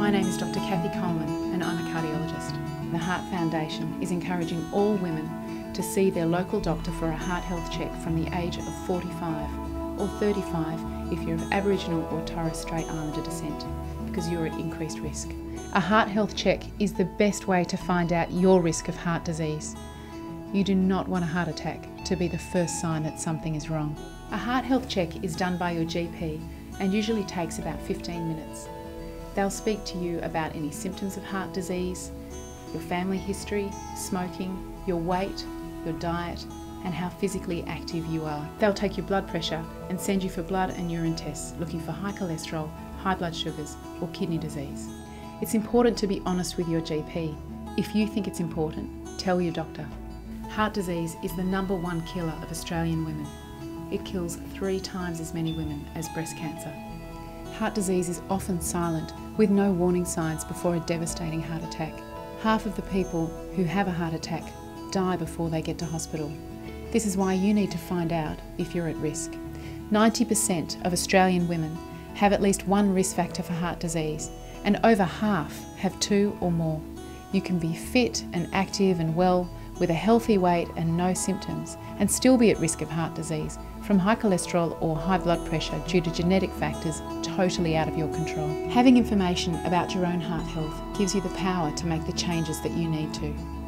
My name is Dr. Cathie Coleman and I'm a cardiologist. The Heart Foundation is encouraging all women to see their local doctor for a heart health check from the age of 45 or 35 if you're of Aboriginal or Torres Strait Islander descent because you're at increased risk. A heart health check is the best way to find out your risk of heart disease. You do not want a heart attack to be the first sign that something is wrong. A heart health check is done by your GP and usually takes about 15 minutes. They'll speak to you about any symptoms of heart disease, your family history, smoking, your weight, your diet, and how physically active you are. They'll take your blood pressure and send you for blood and urine tests looking for high cholesterol, high blood sugars, or kidney disease. It's important to be honest with your GP. If you think it's important, tell your doctor. Heart disease is the number one killer of Australian women. It kills three times as many women as breast cancer. Heart disease is often silent, with no warning signs before a devastating heart attack. Half of the people who have a heart attack die before they get to hospital. This is why you need to find out if you're at risk. 90% of Australian women have at least one risk factor for heart disease, and over half have two or more. You can be fit and active and well with a healthy weight and no symptoms, and still be at risk of heart disease from high cholesterol or high blood pressure due to genetic factors totally out of your control. Having information about your own heart health gives you the power to make the changes that you need to.